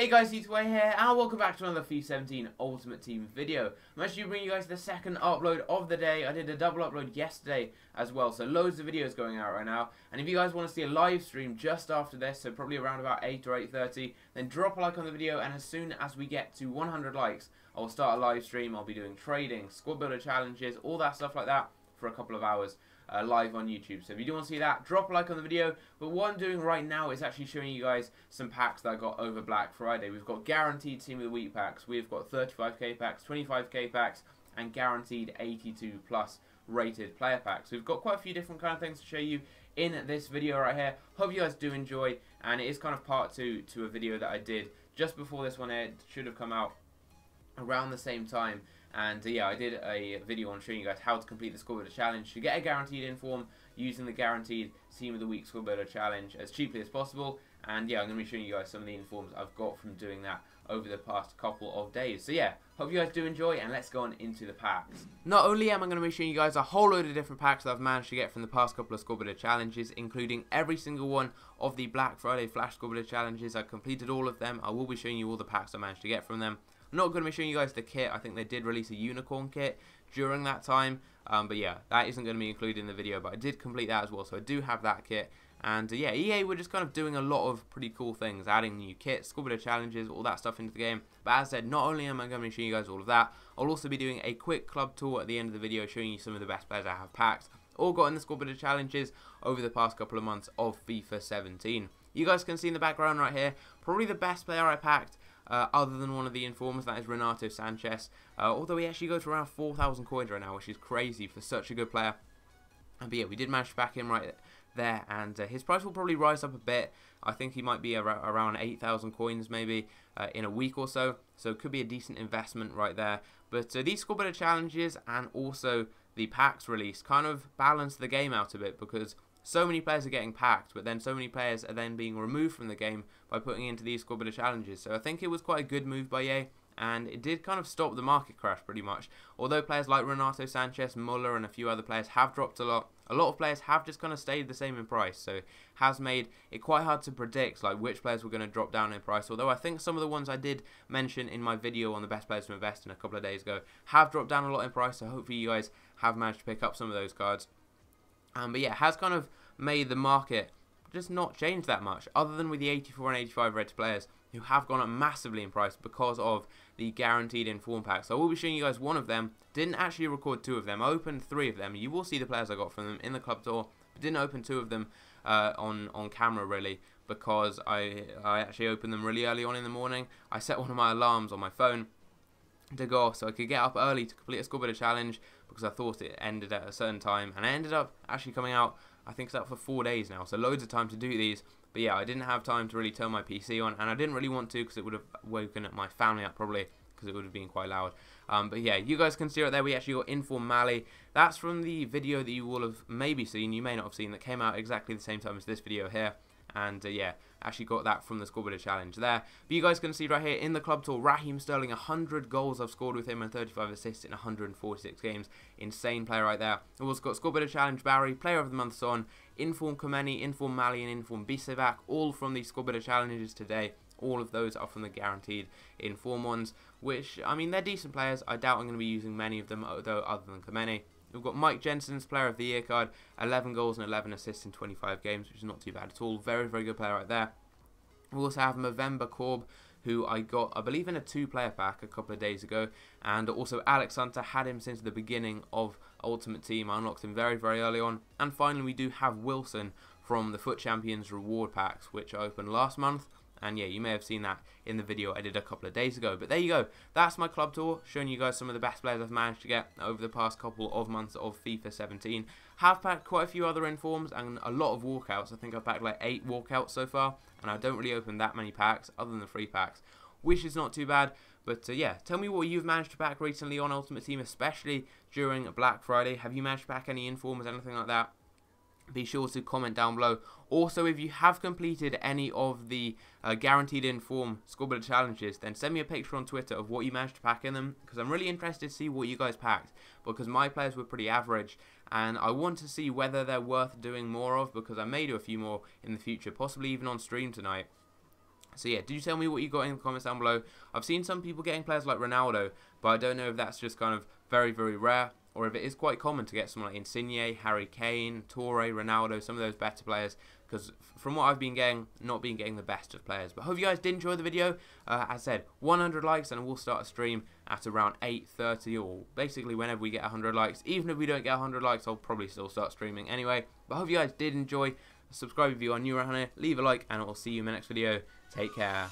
Hey guys, it's Way here, and welcome back to another FIFA 17 Ultimate Team video. I'm actually bringing you guys the second upload of the day. I did a double upload yesterday as well, so loads of videos going out right now. And if you guys want to see a live stream just after this, so probably around about 8 or 8.30, then drop a like on the video, and as soon as we get to 100 likes, I'll start a live stream. I'll be doing trading, squad builder challenges, all that stuff like that for a couple of hours uh, live on YouTube. So if you do want to see that, drop a like on the video. But what I'm doing right now is actually showing you guys some packs that I got over Black Friday. We've got guaranteed Team of the Week packs. We've got 35k packs, 25k packs, and guaranteed 82 plus rated player packs. We've got quite a few different kind of things to show you in this video right here. Hope you guys do enjoy, and it is kind of part two to a video that I did just before this one aired. Should have come out around the same time. And uh, yeah, I did a video on showing you guys how to complete the Squad Builder Challenge to get a guaranteed inform using the guaranteed Team of the Week Squad Builder Challenge as cheaply as possible. And yeah, I'm going to be showing you guys some of the informs I've got from doing that over the past couple of days. So yeah, hope you guys do enjoy and let's go on into the packs. Not only am I going to be showing you guys a whole load of different packs that I've managed to get from the past couple of Squad Builder challenges, including every single one of the Black Friday Flash Squad challenges. I completed all of them. I will be showing you all the packs I managed to get from them. Not going to be showing you guys the kit. I think they did release a unicorn kit during that time. Um, but yeah, that isn't going to be included in the video. But I did complete that as well. So I do have that kit. And uh, yeah, EA were just kind of doing a lot of pretty cool things, adding new kits, builder challenges, all that stuff into the game. But as I said, not only am I going to be showing you guys all of that, I'll also be doing a quick club tour at the end of the video showing you some of the best players I have packed, all got in the builder challenges over the past couple of months of FIFA 17. You guys can see in the background right here, probably the best player I packed uh, other than one of the informers, that is Renato Sanches. Uh, although he actually goes for around 4,000 coins right now, which is crazy for such a good player. But yeah, we did manage to back him right there, and uh, his price will probably rise up a bit. I think he might be ar around 8,000 coins maybe uh, in a week or so, so it could be a decent investment right there. But uh, these squad builder challenges and also the packs release kind of balance the game out a bit because so many players are getting packed, but then so many players are then being removed from the game by putting into these squad challenges. So I think it was quite a good move by EA, and it did kind of stop the market crash pretty much. Although players like Renato Sanches, Muller, and a few other players have dropped a lot, a lot of players have just kind of stayed the same in price. So it has made it quite hard to predict like which players were going to drop down in price. Although I think some of the ones I did mention in my video on the best players to invest in a couple of days ago have dropped down a lot in price. So hopefully you guys have managed to pick up some of those cards. Um, but yeah, has kind of made the market just not change that much, other than with the 84 and 85 red players who have gone up massively in price because of the guaranteed inform pack. So I will be showing you guys one of them. Didn't actually record two of them. I opened three of them. You will see the players I got from them in the club tour. But didn't open two of them uh, on on camera really because I I actually opened them really early on in the morning. I set one of my alarms on my phone to go off. So I could get up early to complete a squad builder challenge because I thought it ended at a certain time and I ended up actually coming out I think it's out for four days now so loads of time to do these. But yeah I didn't have time to really turn my PC on and I didn't really want to because it would have woken my family up probably because it would have been quite loud. Um, but yeah you guys can see right there we actually got Inform Mali that's from the video that you will have maybe seen you may not have seen that came out exactly the same time as this video here and uh, yeah, actually got that from the score challenge there. But you guys can see right here in the club tour, Raheem Sterling, 100 goals I've scored with him and 35 assists in 146 games. Insane player right there. We've also got score challenge Barry, player of the month Son, Inform Kameni, Inform Mali, and Inform Bisevac, all from the score challenges today. All of those are from the guaranteed inform ones, which, I mean, they're decent players. I doubt I'm going to be using many of them, though, other than Kameni. We've got Mike Jensen's Player of the Year card, 11 goals and 11 assists in 25 games, which is not too bad at all. Very, very good player right there. We also have Movember Korb, who I got, I believe, in a two-player pack a couple of days ago. And also Alex Hunter, had him since the beginning of Ultimate Team. I unlocked him very, very early on. And finally, we do have Wilson from the FUT Champions reward packs, which I opened last month. And yeah, you may have seen that in the video I did a couple of days ago. But there you go. That's my club tour, showing you guys some of the best players I've managed to get over the past couple of months of FIFA 17. Have packed quite a few other informs and a lot of walkouts. I think I've packed like 8 walkouts so far. And I don't really open that many packs other than the free packs. Which is not too bad. But uh, yeah, tell me what you've managed to pack recently on Ultimate Team, especially during Black Friday. Have you managed to pack any informs, anything like that? Be sure to comment down below. Also, if you have completed any of the uh, guaranteed inform builder challenges, then send me a picture on Twitter of what you managed to pack in them, because I'm really interested to see what you guys packed, because my players were pretty average, and I want to see whether they're worth doing more of, because I may do a few more in the future, possibly even on stream tonight. So yeah, do you tell me what you got in the comments down below. I've seen some people getting players like Ronaldo, but I don't know if that's just kind of very, very rare or if it is quite common to get someone like Insigne, Harry Kane, Toure, Ronaldo, some of those better players. Because from what I've been getting, not been getting the best of players. But hope you guys did enjoy the video. Uh, as I said, 100 likes and we'll start a stream at around 8.30 or basically whenever we get 100 likes. Even if we don't get 100 likes, I'll probably still start streaming anyway. But hope you guys did enjoy. Subscribe if you are new around here, leave a like, and I'll see you in my next video. Take care.